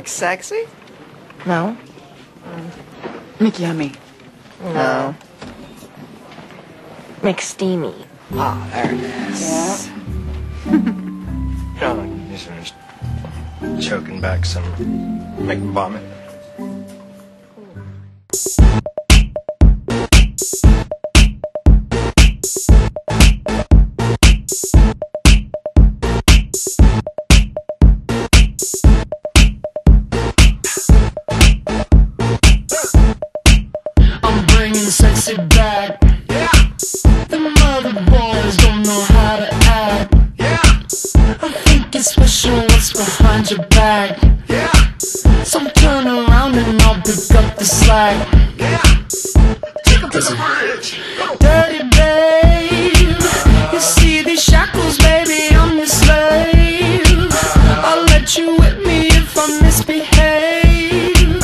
McSexy? No. McYummy. No. McSteamy. Ah, there it is. Yeah. No, these are just choking back some, make vomit. Behind your back. Yeah. So turn around and I'll pick up the slack. Yeah. Take up to the bridge. Dirty babe. You see these shackles, baby, I'm your slave. I'll let you whip me if I misbehave.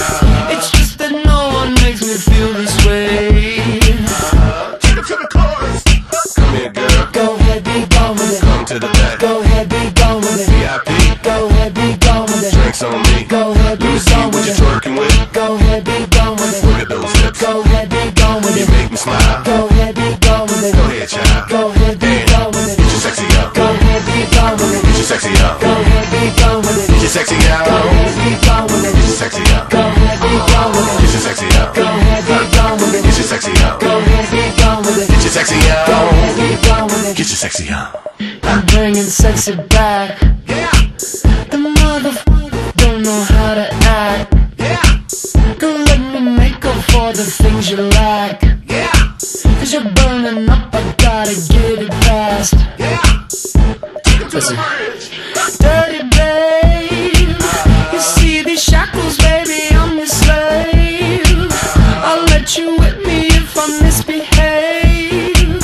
It's just that no one makes me feel this smile. Go ahead, be gone with it. Go ahead, child. Go ahead, be gone with Get your sexy up. Go ahead, be gone with it. Get your sexy up. Go ahead, be gone with it. Get your sexy out. Go ahead, be gone with Get it. your sexy up. Go ahead, be gone with it. Get your sexy up. Go ahead, be gone with it. Get your sexy up. Go ahead, be gone with it. Get your sexy up. Go ahead, be gone with it. Get your sexy up. I'm bringing sexy back. Yeah. The motherfucker don't know how to act. Yeah. Girl, let me make up for the things you lack. Yeah. You're burning up, I gotta get it fast. Yeah. Take it to the bridge. Dirty babe, you see these shackles, baby, I'm your slave. I'll let you whip me if I misbehave.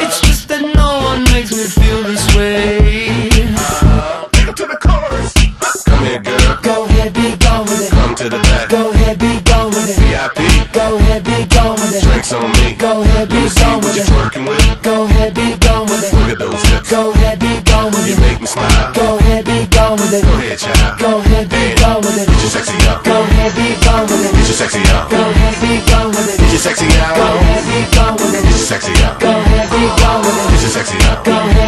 It's just that no one makes me feel this way. Take it to the chorus. Come here, girl. Go ahead, be gone with it. Come to the back. Go ahead, be gone with it. VIP. Go ahead, be gone with it. On me. Go ahead, be gone with it. with. Go ahead, be gone with it. Look at those hips. Go ahead, be gone with it. You make me smile. Go ahead, be gone with it. Go ahead, child. Go ahead, be gone with it. Get your sexy up. Go ahead, be gone with Get it. your sexy up. Go ahead, be gone with it. Get your sexy out. Go ahead, be gone with Get it. your sexy up. Go ahead, be gone with Get it. your sexy up. Go ahead,